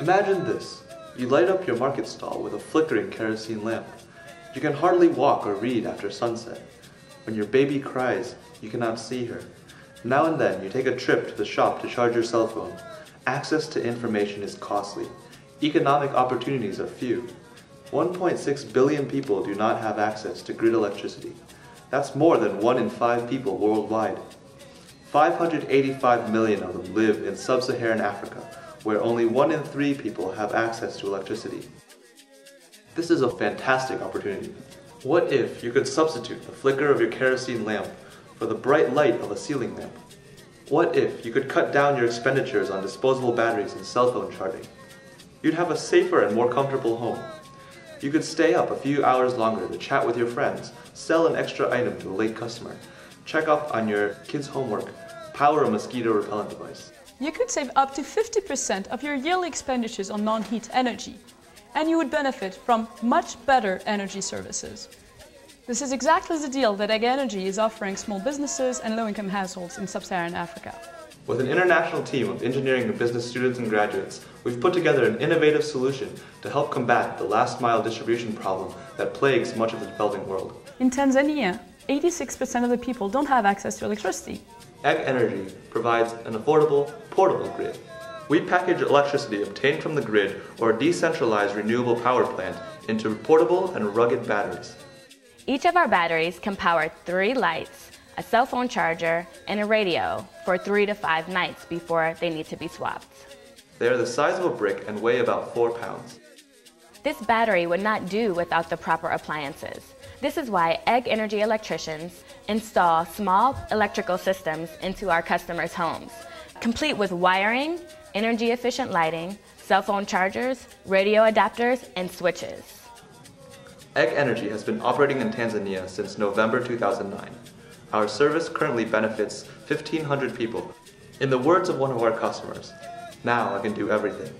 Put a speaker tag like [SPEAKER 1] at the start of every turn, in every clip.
[SPEAKER 1] Imagine this. You light up your market stall with a flickering kerosene lamp. You can hardly walk or read after sunset. When your baby cries, you cannot see her. Now and then, you take a trip to the shop to charge your cell phone. Access to information is costly. Economic opportunities are few. 1.6 billion people do not have access to grid electricity. That's more than one in five people worldwide. 585 million of them live in sub Saharan Africa, where only one in three people have access to electricity. This is a fantastic opportunity. What if you could substitute the flicker of your kerosene lamp for the bright light of a ceiling lamp? What if you could cut down your expenditures on disposable batteries and cell phone charging? You'd have a safer and more comfortable home. You could stay up a few hours longer to chat with your friends, sell an extra item to a late customer, check up on your kids' homework, power a mosquito repellent device.
[SPEAKER 2] You could save up to 50% of your yearly expenditures on non-heat energy, and you would benefit from much better energy services. This is exactly the deal that Egg Energy is offering small businesses and low-income households in sub-Saharan Africa.
[SPEAKER 1] With an international team of engineering and business students and graduates, we've put together an innovative solution to help combat the last mile distribution problem that plagues much of the developing world.
[SPEAKER 2] In Tanzania, 86% of the people don't have access to electricity.
[SPEAKER 1] Egg Energy provides an affordable, portable grid. We package electricity obtained from the grid or a decentralized renewable power plant into portable and rugged batteries.
[SPEAKER 3] Each of our batteries can power three lights, a cell phone charger, and a radio for three to five nights before they need to be swapped.
[SPEAKER 1] They are the size of a brick and weigh about four pounds.
[SPEAKER 3] This battery would not do without the proper appliances. This is why Egg Energy electricians install small electrical systems into our customers' homes, complete with wiring, energy efficient lighting, cell phone chargers, radio adapters, and switches.
[SPEAKER 1] Egg Energy has been operating in Tanzania since November 2009. Our service currently benefits 1,500 people. In the words of one of our customers, now I can do everything.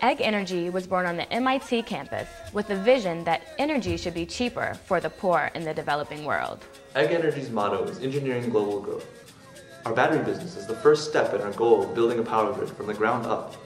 [SPEAKER 3] Egg Energy was born on the MIT campus with the vision that energy should be cheaper for the poor in the developing world.
[SPEAKER 1] Egg Energy's motto is engineering global growth. Our battery business is the first step in our goal of building a power grid from the ground up